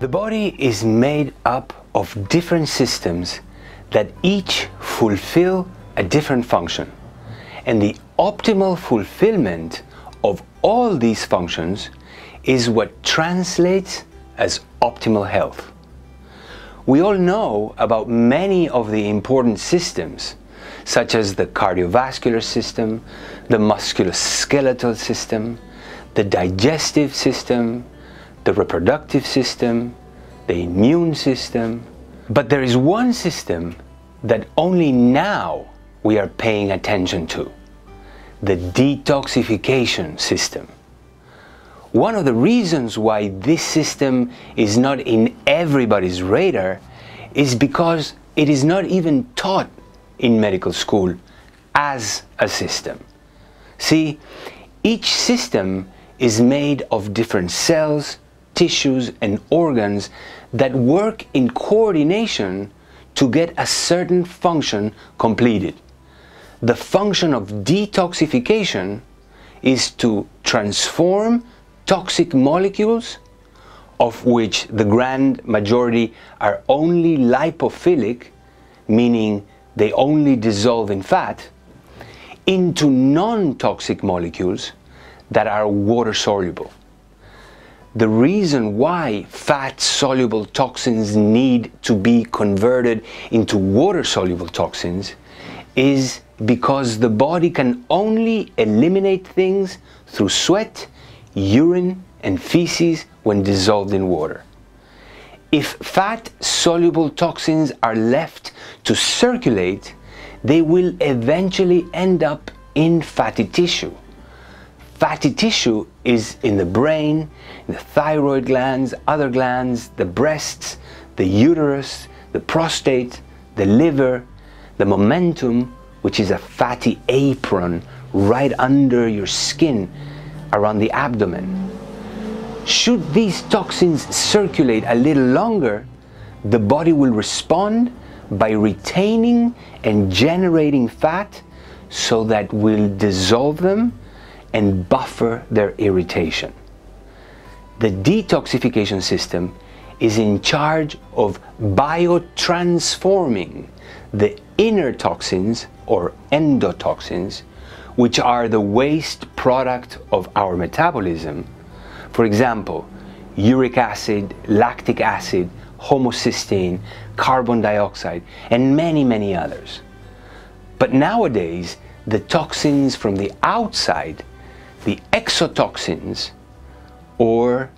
The body is made up of different systems that each fulfill a different function. And the optimal fulfillment of all these functions is what translates as optimal health. We all know about many of the important systems, such as the cardiovascular system, the musculoskeletal system, the digestive system, the reproductive system, the immune system. But there is one system that only now we are paying attention to the detoxification system. One of the reasons why this system is not in everybody's radar is because it is not even taught in medical school as a system. See, each system is made of different cells, tissues, and organs that work in coordination to get a certain function completed. The function of detoxification is to transform toxic molecules, of which the grand majority are only lipophilic, meaning they only dissolve in fat, into non-toxic molecules that are water soluble. The reason why fat soluble toxins need to be converted into water soluble toxins is because the body can only eliminate things through sweat, urine, and feces when dissolved in water. If fat soluble toxins are left to circulate, they will eventually end up in fatty tissue. Fatty tissue is in the brain, in the thyroid glands, other glands, the breasts, the uterus, the prostate, the liver, the omentum, which is a fatty apron right under your skin around the abdomen. Should these toxins circulate a little longer, the body will respond by retaining and generating fat so that will dissolve them and buffer their irritation. The detoxification system is in charge of biotransforming the inner toxins or endotoxins, which are the waste product of our metabolism. For example, uric acid, lactic acid, homocysteine, carbon dioxide, and many, many others. But nowadays, the toxins from the outside, the exotoxins, or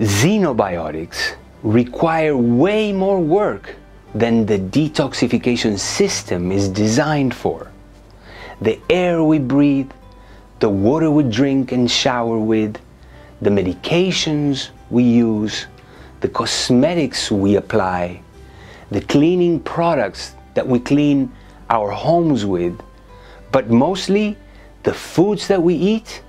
xenobiotics, require way more work than the detoxification system is designed for. The air we breathe, the water we drink and shower with, the medications we use, the cosmetics we apply, the cleaning products that we clean our homes with, but mostly the foods that we eat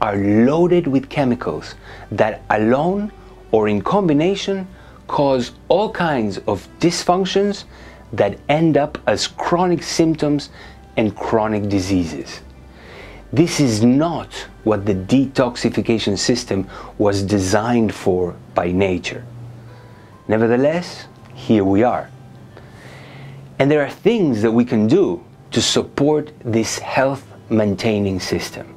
are loaded with chemicals that alone or in combination cause all kinds of dysfunctions that end up as chronic symptoms and chronic diseases. This is not what the detoxification system was designed for by nature. Nevertheless, here we are. And there are things that we can do to support this health maintaining system.